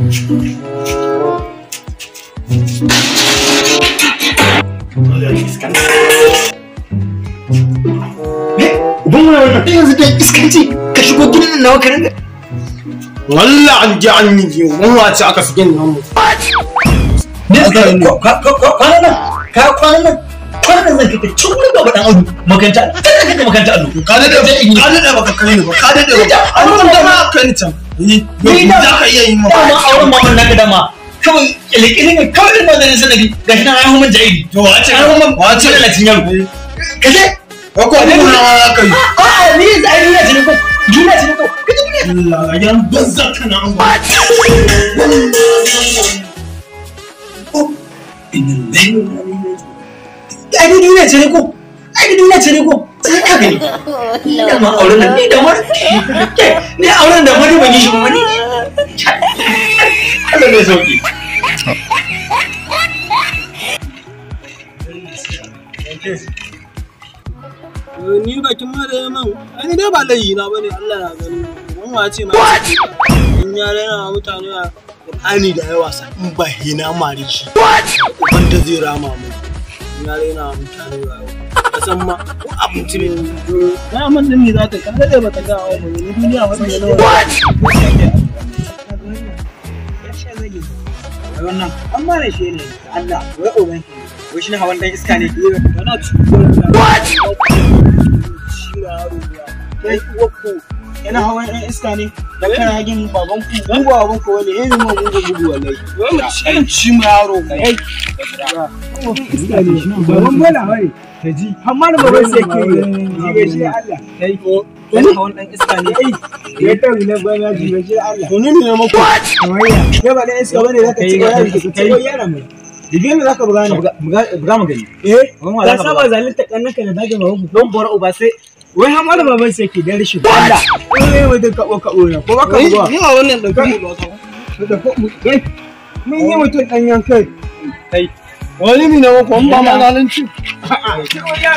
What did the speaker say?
Ɗaya yanzu da iskanci ka ka an ji an yi wani wace aka fi gini nan. Ne a kwanan nan ka kwanan nan kwanan nan zan kai ka can wurin gaba ɗan audu makaranta kan nan kake makaranta allo. Ka daɗe ka daɗe baka kai ni ba ka daɗe ba. An da ma kai ni can. Ni za ka iya yin ma. dama auren maman naka dama kawai ƙirƙiri ne kawai irin maganin sanadi ga shi na haihu man jariri. To wace Haihu man wace lalacin yaro. Kaje Ko ko ni na ma za ka yi. ni ko ko kaje. Allah a yan banza kana an ba. ai ni duniya ce ne ko ai ni duniya ce ne ko gani ni da ma auren nan ni da ma ke ni auren da wani ban yi shi ba ni Allah ne sauƙi Ni bakin ma da yaman. Ai dai ba layi na ba ne Allah ya gani. Mun wace ma. In ya rena mutane a Qur'ani da yawa sa in ba hina mare shi. Wanda zai rama mu. In ya rena mutane da yawa. Kasan ma ko abinci ne. Na man din ne za ta ka daɗe ba ta ga wa mu ni duniya wanda ne nawa. wannan an mara shi ne. Allah wai ogan shi wai shi hawan dan iska ne. Kana cikin yana hawan dan iska ne. Da kana hagin baban ku mu ba baban ku wani yanzu mu gudu gudu wallahi. Wai mu ci ci mu yaro kai. iska ne. Baban bola wai ta ji amma da baban sai ke jibe shi Allah. Kai yana hawan dan iska ne. Kai ya ta ne bana jibe shi Allah. To ni ne mako. ya ba dan iska ba ne zaka ci da kai yara mai Dibe me zaka buga ne? Buga mu gani. Eh, ka saba zalunta kannanka da zage babu don bora uba sai wai har mara baban sai ke dan rashin banda wai mai dan kabo kabo na. Ko baka zuwa ni a wannan dan kabo da ko kai. Mun yi mutum dan yankai kai. Wani mi na ko ba ma zalunci. A'a ki waya